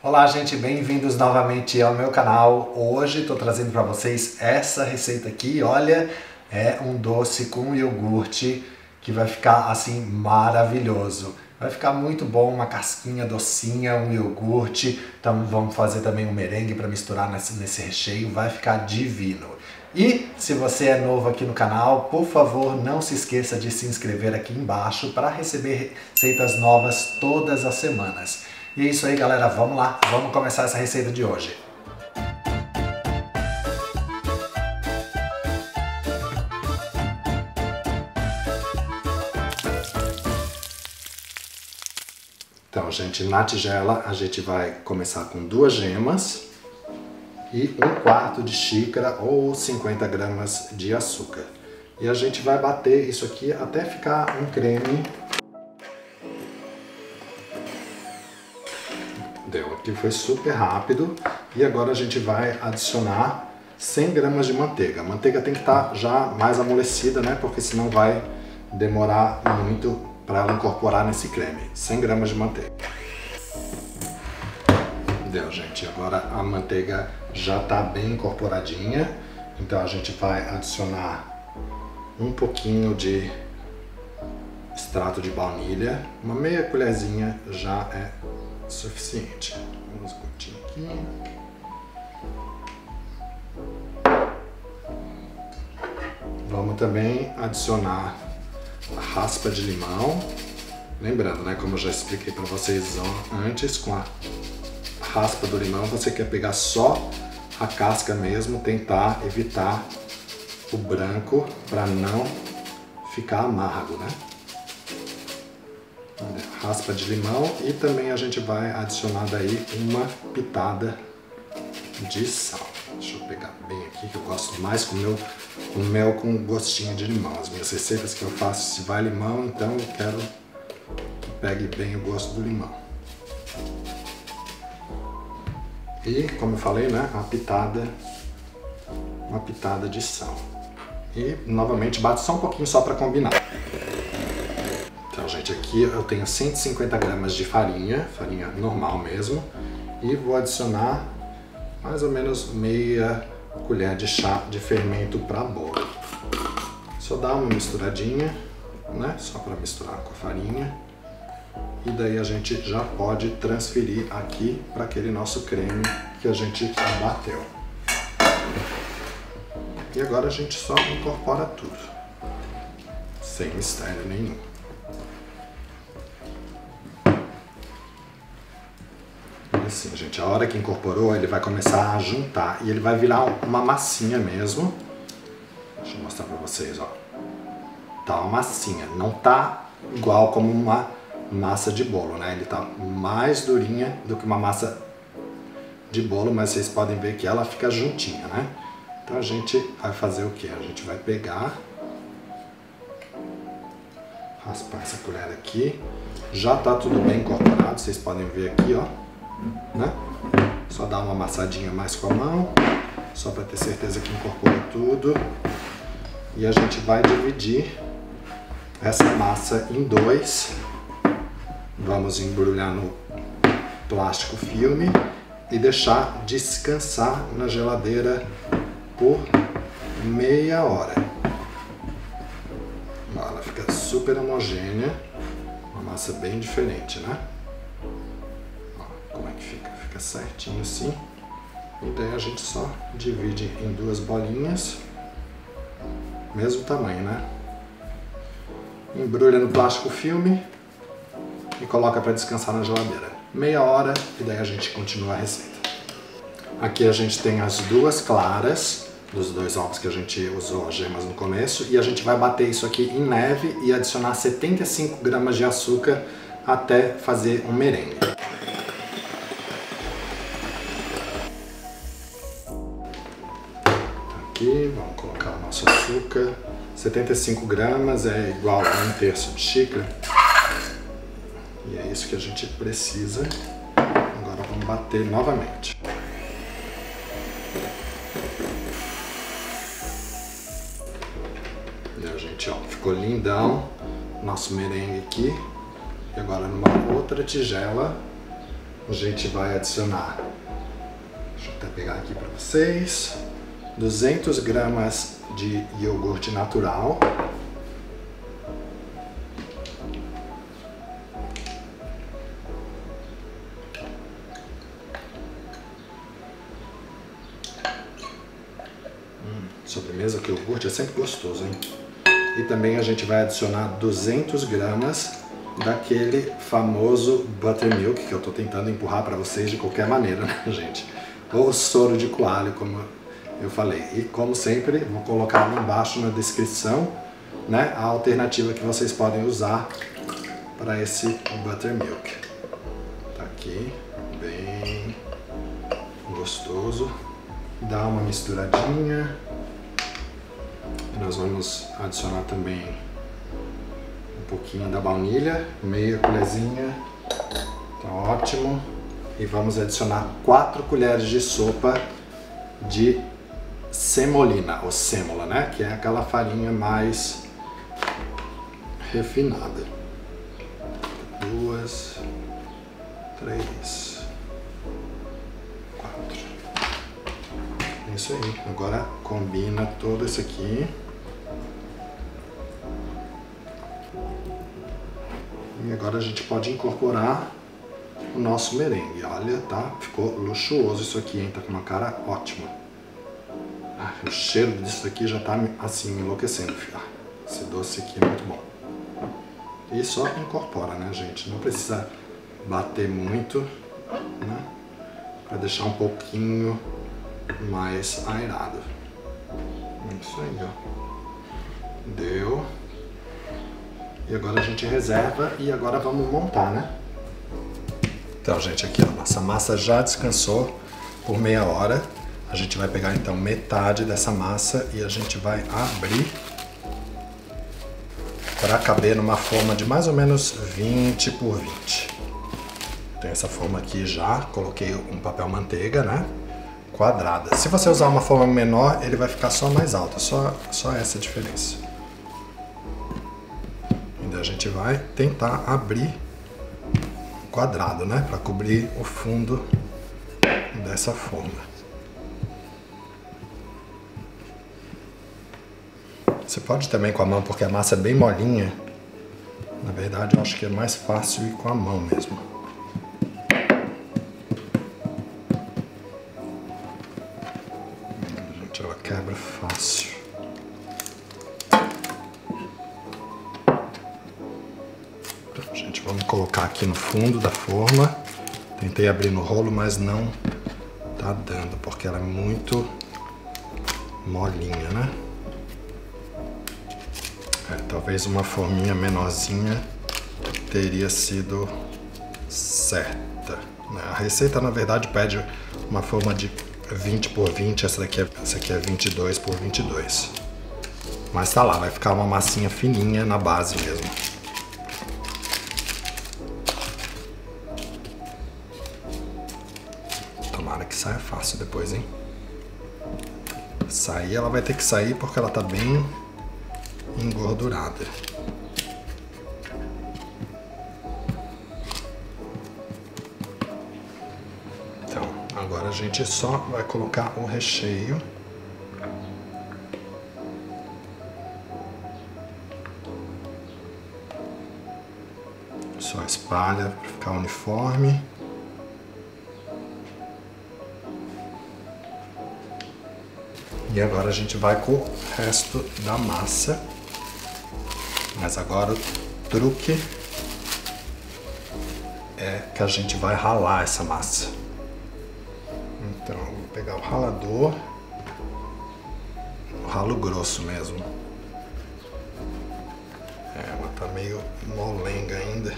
Olá gente, bem-vindos novamente ao meu canal. Hoje estou trazendo para vocês essa receita aqui, olha, é um doce com iogurte que vai ficar assim maravilhoso. Vai ficar muito bom, uma casquinha docinha, um iogurte. Então vamos fazer também um merengue para misturar nesse, nesse recheio, vai ficar divino. E se você é novo aqui no canal, por favor não se esqueça de se inscrever aqui embaixo para receber receitas novas todas as semanas. E é isso aí galera, vamos lá, vamos começar essa receita de hoje. Então, gente, na tigela a gente vai começar com duas gemas e um quarto de xícara ou 50 gramas de açúcar. E a gente vai bater isso aqui até ficar um creme. Aqui foi super rápido. E agora a gente vai adicionar 100 gramas de manteiga. A manteiga tem que estar tá já mais amolecida, né? Porque senão vai demorar muito para ela incorporar nesse creme. 100 gramas de manteiga. Deu, gente. Agora a manteiga já está bem incorporadinha. Então a gente vai adicionar um pouquinho de extrato de baunilha. Uma meia colherzinha já é suficiente. Vamos gotinha aqui. Vamos também adicionar a raspa de limão. Lembrando, né, como eu já expliquei para vocês antes, com a raspa do limão, você quer pegar só a casca mesmo, tentar evitar o branco para não ficar amargo, né? Raspa de limão e também a gente vai adicionar daí uma pitada de sal. Deixa eu pegar bem aqui que eu gosto mais com meu com mel com gostinho de limão. As minhas receitas que eu faço se vai limão, então eu quero que pegue bem o gosto do limão. E, como eu falei, né, uma pitada, uma pitada de sal. E, novamente, bate só um pouquinho só para combinar. Gente, aqui eu tenho 150 gramas de farinha, farinha normal mesmo, e vou adicionar mais ou menos meia colher de chá de fermento para bolo. Só dá uma misturadinha, né, só para misturar com a farinha e daí a gente já pode transferir aqui para aquele nosso creme que a gente bateu. E agora a gente só incorpora tudo, sem mistério nenhum. Gente, a hora que incorporou, ele vai começar a juntar e ele vai virar uma massinha mesmo. Deixa eu mostrar para vocês, ó. Tá uma massinha, não tá igual como uma massa de bolo, né? Ele tá mais durinha do que uma massa de bolo, mas vocês podem ver que ela fica juntinha, né? Então a gente vai fazer o que? A gente vai pegar, raspar essa colher aqui, já tá tudo bem incorporado, vocês podem ver aqui, ó, né? Só dar uma amassadinha mais com a mão, só para ter certeza que incorporou tudo. E a gente vai dividir essa massa em dois Vamos embrulhar no plástico filme e deixar descansar na geladeira por meia hora. Ela fica super homogênea, uma massa bem diferente, né? Como é que fica? Fica certinho assim. E daí a gente só divide em duas bolinhas, mesmo tamanho, né? Embrulha no plástico filme e coloca para descansar na geladeira. Meia hora e daí a gente continua a receita. Aqui a gente tem as duas claras dos dois ovos que a gente usou as gemas no começo e a gente vai bater isso aqui em neve e adicionar 75 gramas de açúcar até fazer um merengue. Açúcar. 75 gramas é igual a um terço de xícara. E é isso que a gente precisa. Agora vamos bater novamente. Entendeu, gente? Ó, ficou lindão nosso merengue aqui. E agora numa outra tigela a gente vai adicionar, deixa eu até pegar aqui para vocês, 200 gramas de iogurte natural. Hum, sobremesa que iogurte é sempre gostoso, hein? E também a gente vai adicionar 200 gramas daquele famoso buttermilk que eu estou tentando empurrar para vocês de qualquer maneira, né, gente? Ou soro de coalho, como eu falei. E como sempre, vou colocar ali embaixo na descrição né, a alternativa que vocês podem usar para esse buttermilk. Tá aqui, bem gostoso. Dá uma misturadinha. Nós vamos adicionar também pouquinho da baunilha, meia colherzinha, tá ótimo. E vamos adicionar 4 colheres de sopa de semolina, ou sêmola, né? Que é aquela farinha mais refinada. Duas, três, quatro. Isso aí. Agora combina todo isso aqui. E agora a gente pode incorporar o nosso merengue. Olha, tá? Ficou luxuoso isso aqui, hein? Tá com uma cara ótima. O cheiro disso aqui já tá assim, me enlouquecendo. Ah, esse doce aqui é muito bom. E só incorpora, né, gente? Não precisa bater muito, né? Pra deixar um pouquinho mais aerado. Isso aí, ó. Deu. E agora a gente reserva e agora vamos montar, né? Então, gente, aqui ó, nossa massa já descansou por meia hora. A gente vai pegar então metade dessa massa e a gente vai abrir para caber numa forma de mais ou menos 20 por 20. Tem essa forma aqui já, coloquei um papel manteiga, né? Quadrada. Se você usar uma forma menor, ele vai ficar só mais alto, só, só essa diferença a gente vai tentar abrir quadrado, né? Para cobrir o fundo dessa forma. Você pode também com a mão, porque a massa é bem molinha. Na verdade, eu acho que é mais fácil ir com a mão mesmo. Gente, ela quebra fácil. Vamos colocar aqui no fundo da forma. Tentei abrir no rolo, mas não tá dando, porque ela é muito molinha, né? É, talvez uma forminha menorzinha teria sido certa. Né? A receita, na verdade, pede uma forma de 20 por 20, essa daqui é, essa aqui é 22 por 22. Mas tá lá, vai ficar uma massinha fininha na base mesmo. saia fácil depois, hein? Sair ela vai ter que sair porque ela tá bem engordurada. Então, agora a gente só vai colocar o recheio. Só espalha para ficar uniforme. E agora a gente vai com o resto da massa. Mas agora o truque é que a gente vai ralar essa massa. Então, vou pegar o ralador, o ralo grosso mesmo. É, ela tá meio molenga ainda.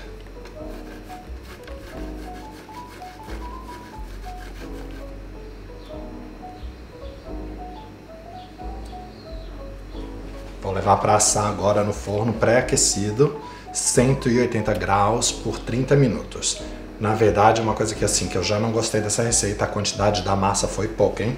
Vou levar para assar agora no forno pré-aquecido, 180 graus por 30 minutos. Na verdade, uma coisa que assim, que eu já não gostei dessa receita, a quantidade da massa foi pouca, hein?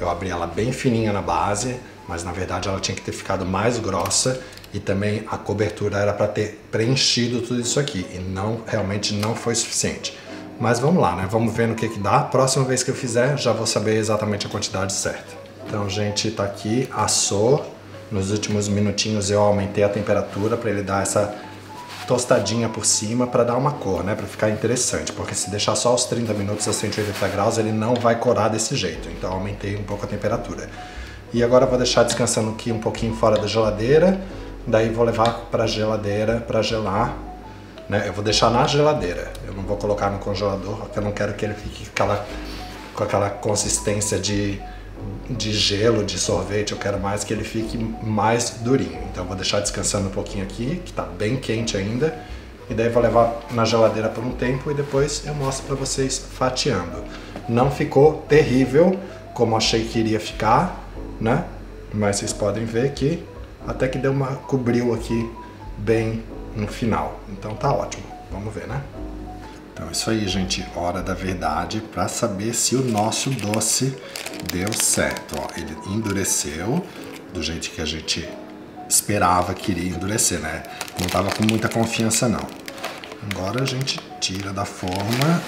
Eu abri ela bem fininha na base, mas na verdade ela tinha que ter ficado mais grossa e também a cobertura era para ter preenchido tudo isso aqui e não realmente não foi suficiente. Mas vamos lá, né? Vamos ver no que que dá. Próxima vez que eu fizer, já vou saber exatamente a quantidade certa. Então, gente, tá aqui, assou. Nos últimos minutinhos eu aumentei a temperatura para ele dar essa tostadinha por cima para dar uma cor, né? Para ficar interessante, porque se deixar só os 30 minutos a 180 graus, ele não vai corar desse jeito. Então aumentei um pouco a temperatura. E agora vou deixar descansando aqui um pouquinho fora da geladeira. Daí vou levar para geladeira para gelar. Né? Eu vou deixar na geladeira. Eu não vou colocar no congelador, porque eu não quero que ele fique aquela, com aquela consistência de de gelo, de sorvete, eu quero mais que ele fique mais durinho. Então vou deixar descansando um pouquinho aqui, que está bem quente ainda, e daí vou levar na geladeira por um tempo e depois eu mostro para vocês fatiando. Não ficou terrível como achei que iria ficar, né? Mas vocês podem ver que até que deu uma cobriu aqui bem no final. Então tá ótimo. Vamos ver, né? Então, isso aí, gente, hora da verdade para saber se o nosso doce deu certo. Ó, ele endureceu do jeito que a gente esperava que iria endurecer, né? Não tava com muita confiança, não. Agora a gente tira da forma.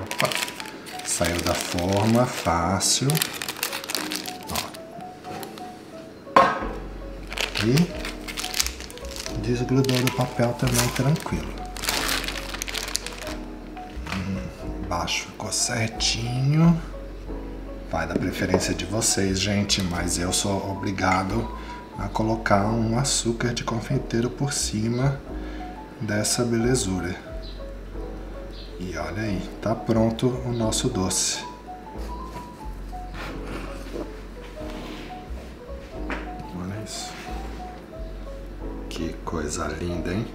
Opa! Saiu da forma, fácil. Ó. E desgrudou do papel também, tranquilo. Baixo ficou certinho. Vai da preferência de vocês, gente, mas eu sou obrigado a colocar um açúcar de confeiteiro por cima dessa belezura. E olha aí, tá pronto o nosso doce. Olha isso. Que coisa linda, hein?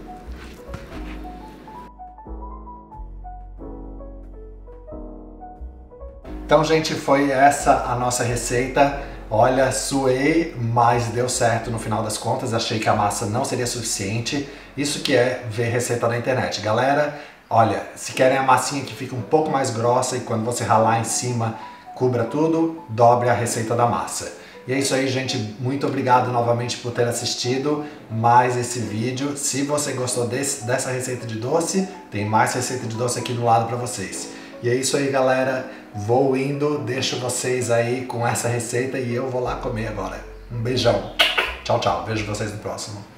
Então, gente, foi essa a nossa receita. Olha, suei, mas deu certo no final das contas. Achei que a massa não seria suficiente. Isso que é ver receita na internet. Galera, olha, se querem a massinha que fica um pouco mais grossa e quando você ralar em cima cubra tudo, dobre a receita da massa. E é isso aí, gente. Muito obrigado novamente por ter assistido mais esse vídeo. Se você gostou desse, dessa receita de doce, tem mais receita de doce aqui do lado para vocês. E é isso aí, galera. Vou indo, deixo vocês aí com essa receita e eu vou lá comer agora. Um beijão. Tchau, tchau. Vejo vocês no próximo.